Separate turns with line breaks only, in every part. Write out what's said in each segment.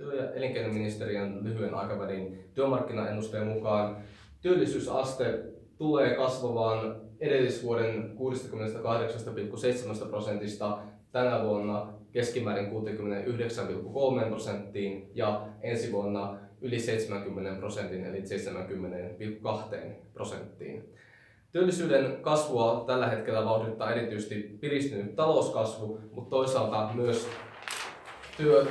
Työ- ja elinkeinoministeriön lyhyen aikavälin työmarkkinaennusteen mukaan työllisyysaste tulee kasvavaan edellisvuoden 68,7 prosentista tänä vuonna keskimäärin 69,3 prosenttiin ja ensi vuonna yli 70 prosentin eli 70,2 prosenttiin. Työllisyyden kasvua tällä hetkellä vauhdittaa erityisesti piristynyt talouskasvu, mutta toisaalta myös työ,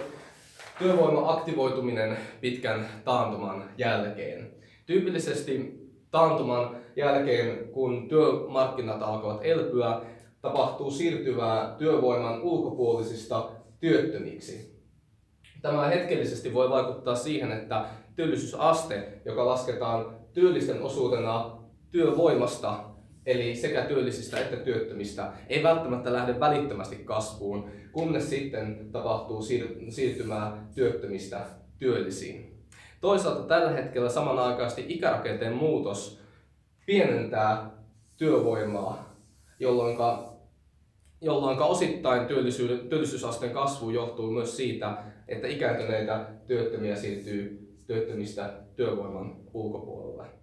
työvoiman aktivoituminen pitkän taantuman jälkeen. Tyypillisesti taantuman jälkeen, kun työmarkkinat alkavat elpyä, tapahtuu siirtyvää työvoiman ulkopuolisista työttömiksi. Tämä hetkellisesti voi vaikuttaa siihen, että työllisyysaste, joka lasketaan työllisten osuutena työvoimasta, eli sekä työllisistä että työttömistä, ei välttämättä lähde välittömästi kasvuun, kunnes sitten tapahtuu siirtymää työttömistä työllisiin. Toisaalta tällä hetkellä samanaikaisesti ikärakenteen muutos pienentää työvoimaa, jolloin jolloin osittain työllisyysasteen kasvu johtuu myös siitä, että ikääntyneitä työttömiä siirtyy työttömistä työvoiman ulkopuolelle.